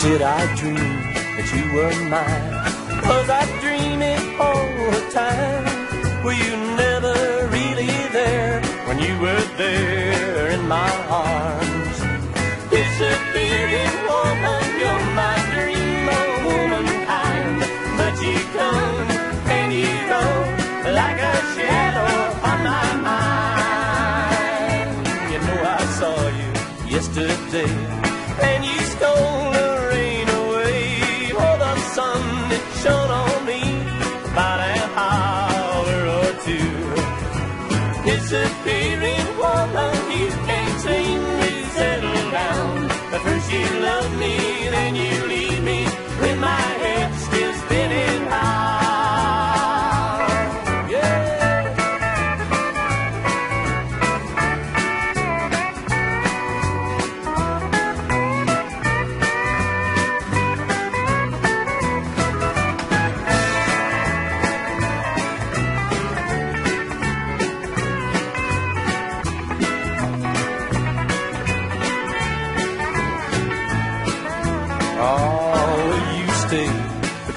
Did I dream that you were mine? Was I dreaming all the time? Were you never really there when you were there in my arms? Disappearing woman, you're my dream of womankind. But you come and you go like a shadow on my mind. You know I saw you yesterday, and you stole Disappearing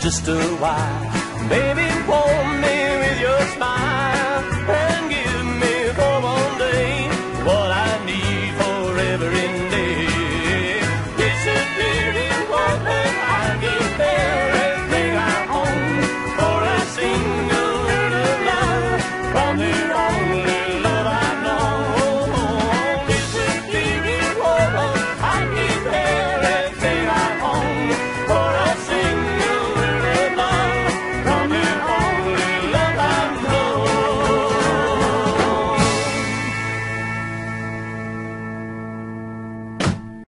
just a while. Baby, warm me with your smile.